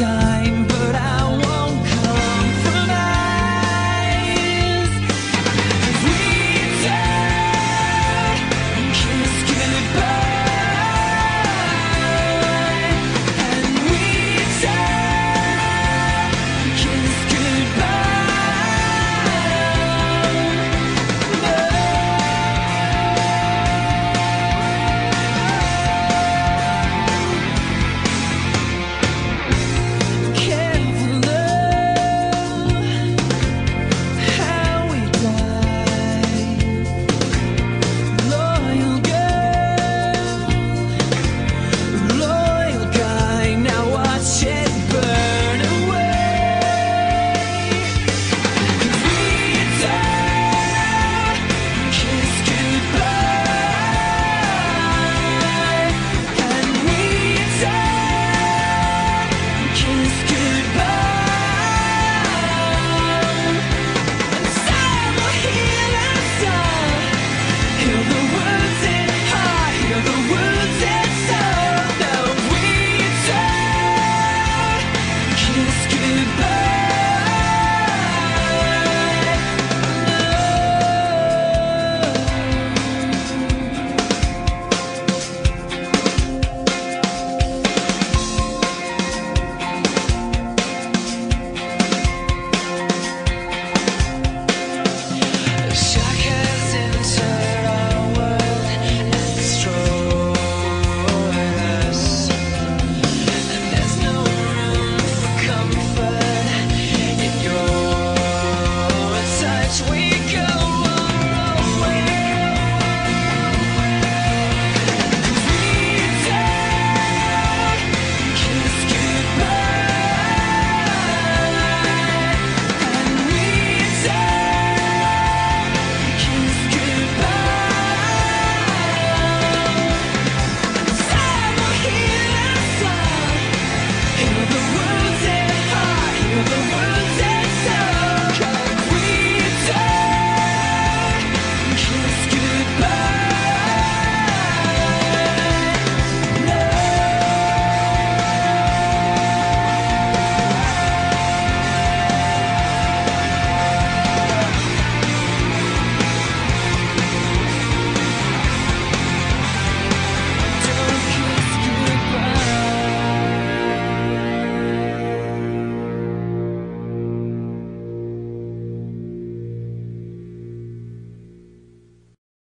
desire